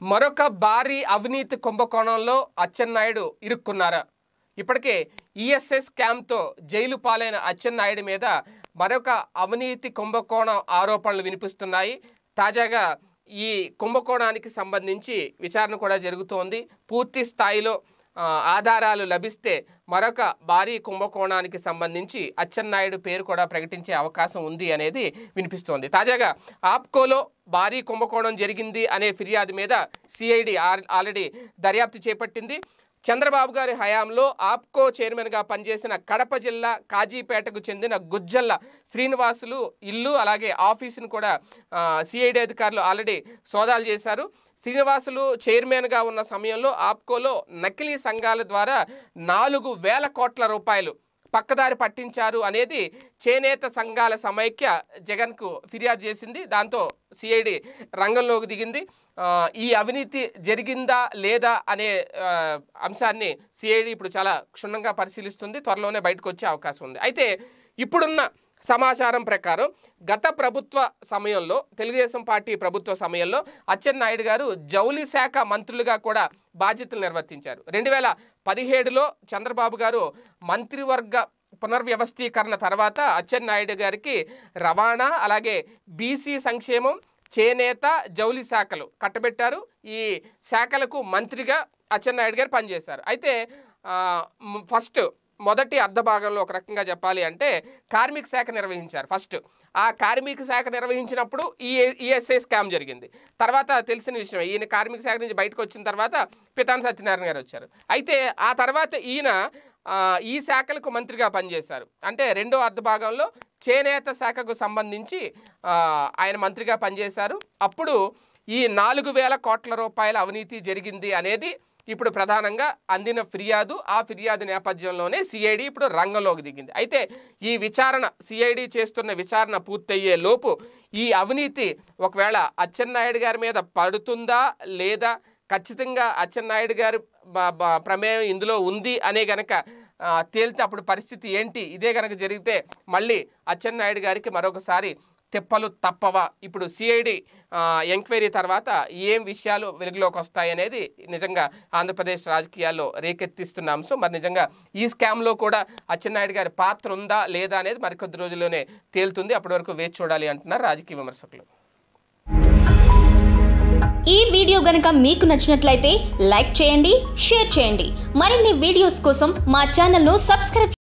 మరొక భారీ అవినీతి కుంభకోణంలో అచ్చెన్నాయుడు ఇరుక్కున్నారు. ఇప్పటికే ఈఎస్ఎస్ స్కామ్తో జైలు పాలైన అచ్చెన్నాయుడు మీద మరొక అవినీతి కుంభకోణం ఆరోపణలు వినిపిస్తున్నాయి. తాజాగా ఈ కుంభకోణానికి సంబంధించి విచారణ కూడా జరుగుతోంది. పూర్తి స్థాయిలో ఆధారాలు లభిస్తే మరొక భారీ కుంభకోణానికి సంబంధించి అచ్చెన్నాయుడు పేరు కూడా ప్రకటించే అవకాశం ఉంది అనేది వినిపిస్తోంది. తాజాగా ఆప్కోలో భారీ కుంభకోణం జరిగింది అనే ఫిర్యాదు మీద సిఐడి ఆల్రెడీ దర్యాప్తు చేపట్టింది. చంద్రబాబు గారి హయాంలో ఆప్కో చైర్మన్గా పనిచేసిన కడప జిల్లా కాజీపేటకు చెందిన గుజ్జల్ల శ్రీనివాసులు ఇల్లు అలాగే ఆఫీసును కూడా సిఐడి అధికారులు ఆల్రెడీ సోదాలు చేశారు. శ్రీనివాసులు చైర్మన్గా ఉన్న సమయంలో ఆప్కోలో నకిలీ సంఘాల ద్వారా నాలుగు వేల కోట్ల రూపాయలు పక్కదారి పట్టించారు అనేది చేనేత సంఘాల సమైక్య జగన్కు ఫిర్యాదు చేసింది. దాంతో సిఐడి రంగంలోకి దిగింది. ఈ అవినీతి జరిగిందా లేదా అనే అంశాన్ని సిఐడి ఇప్పుడు చాలా క్షుణ్ణంగా పరిశీలిస్తుంది. త్వరలోనే బయటకు వచ్చే అవకాశం ఉంది. అయితే ఇప్పుడున్న సమాచారం ప్రకారం గత ప్రభుత్వ సమయంలో తెలుగుదేశం పార్టీ ప్రభుత్వ సమయంలో అచ్చెన్నాయుడు గారు జౌలి శాఖ మంత్రులుగా కూడా బాధ్యతలు నిర్వర్తించారు. రెండు వేల పదిహేడులో చంద్రబాబు గారు మంత్రివర్గ పునర్వ్యవస్థీకరణ తర్వాత అచ్చెన్నాయుడు గారికి రవాణా అలాగే బీసీ సంక్షేమం చేనేత జౌలి శాఖలు కట్టబెట్టారు. ఈ శాఖలకు మంత్రిగా అచ్చెన్నాయుడు గారు పనిచేశారు. అయితే ఫస్ట్ మొదటి అర్ధ భాగంలో ఒక రకంగా చెప్పాలి అంటే కార్మిక శాఖ నిర్వహించారు. ఫస్ట్ ఆ కార్మిక శాఖ నిర్వహించినప్పుడు ఈ ఈఎస్ఐ స్కామ్ జరిగింది. తర్వాత తెలిసిన విషయం ఈయన కార్మిక శాఖ నుంచి బయటకు వచ్చిన తర్వాత పితాన్ సత్యనారాయణ గారు వచ్చారు. అయితే ఆ తర్వాత ఈయన ఈ శాఖలకు మంత్రిగా పనిచేశారు. అంటే రెండో అర్ధ భాగంలో చేనేత శాఖకు సంబంధించి ఆయన మంత్రిగా పనిచేశారు. అప్పుడు ఈ నాలుగు వేల కోట్ల రూపాయల అవినీతి జరిగింది అనేది ఇప్పుడు ప్రధానంగా అందిన ఫిర్యాదు ఆ ఫిర్యాదు నేపథ్యంలోనే సిఐడి ఇప్పుడు రంగంలోకి దిగింది. అయితే ఈ విచారణ సిఐడి చేస్తున్న విచారణ పూర్తయ్యే లోపు ఈ అవినీతి ఒకవేళ అచ్చెన్నాయుడు గారి మీద పడుతుందా లేదా? ఖచ్చితంగా అచ్చెన్నాయుడు గారి ప్రమేయం ఇందులో ఉంది అనే గనక తేలితే అప్పుడు పరిస్థితి ఏంటి? ఇదే కనుక జరిగితే మళ్ళీ అచ్చెన్నాయుడు గారికి మరొకసారి తిప్పలు తప్పవా? ఇప్పుడు సిఐడి ఎంక్వైరీ తర్వాత ఏం విషయాలు వెలుగులోకి వస్తాయి అనేది నిజంగా ఆంధ్రప్రదేశ్ రాజకీయాల్లో రేకెత్తిస్తున్న అంశం. మరి నిజంగా ఈ స్కామ్లో కూడా అచ్చెన్నాయుడు గారి పాత్ర ఉందా లేదా అనేది మరికొద్ది రోజుల్లోనే తేలుతుంది. అప్పటి వరకు వేచి చూడాలి అంటున్నారు రాజకీయ విమర్శకులు. ఈ వీడియో గనుక మీకు నచ్చినట్లయితే లైక్ చేయండి షేర్ చేయండి. మరిన్ని వీడియోస్ కోసం మా ఛానల్ను సబ్స్క్రైబ్